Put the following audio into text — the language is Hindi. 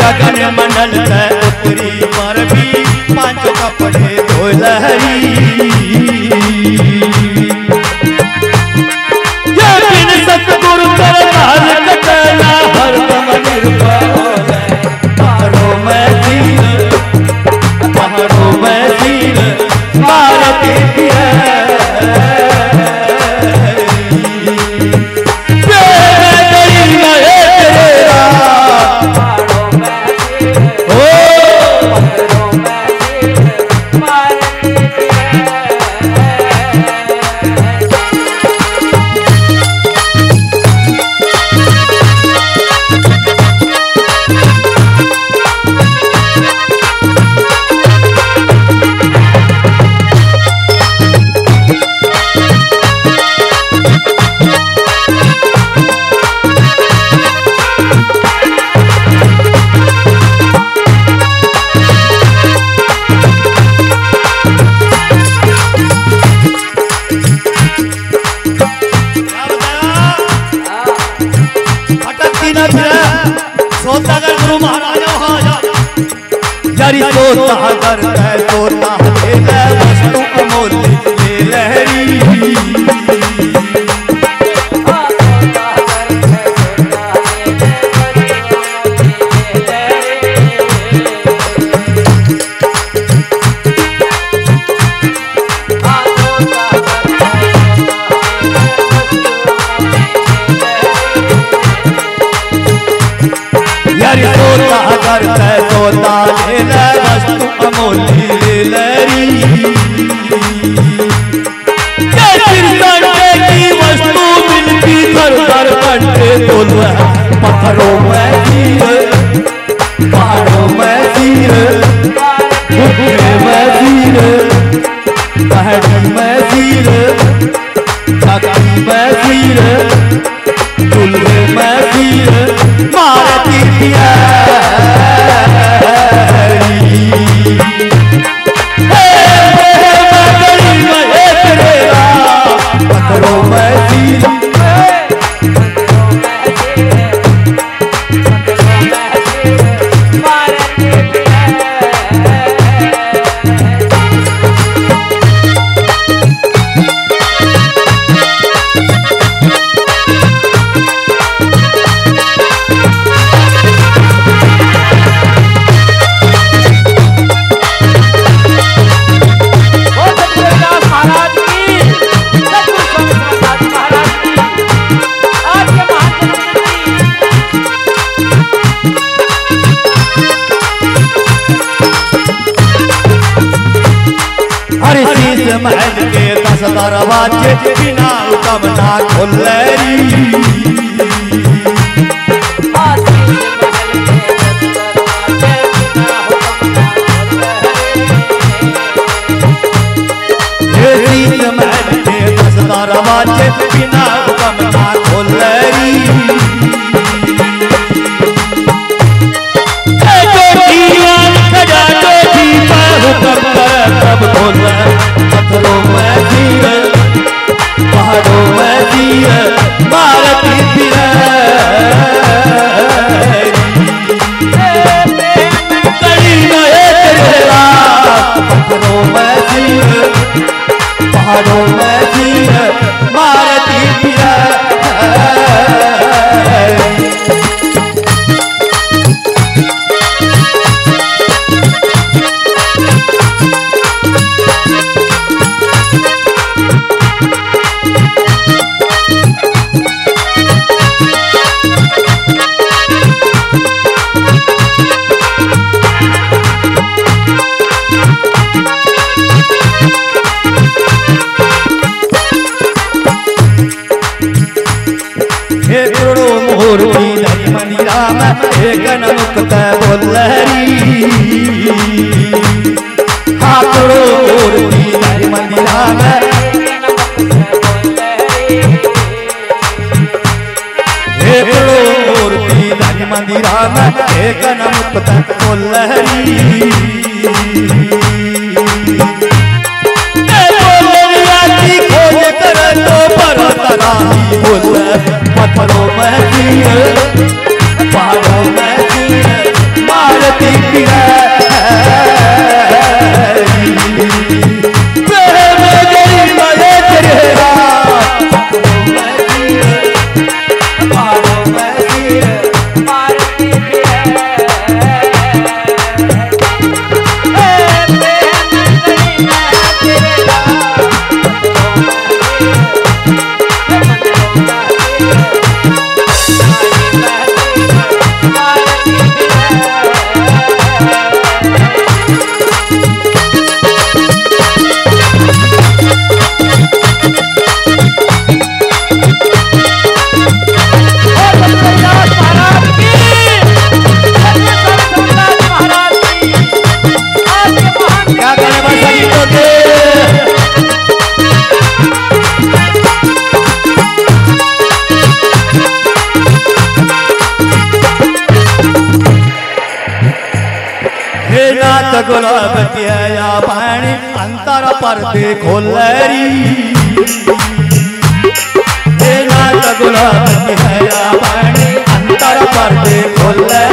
गगन मंडल में उपरी पर पाँच कपड़े धोलहरी হাজার pássaro करवा के बिना कमना खोलरी। गुरु मूर्ति मनी राम एक नमुक्त बोलरी हाथड़ो मूर्ति मनी राम मंदिरा में। एक नमुक्त बोलरी बोल पत्थरों में त गुलाब कया पाणी अंतर पर खोलरी देना त गुलाब कया पाणी अंतर परते खोलरी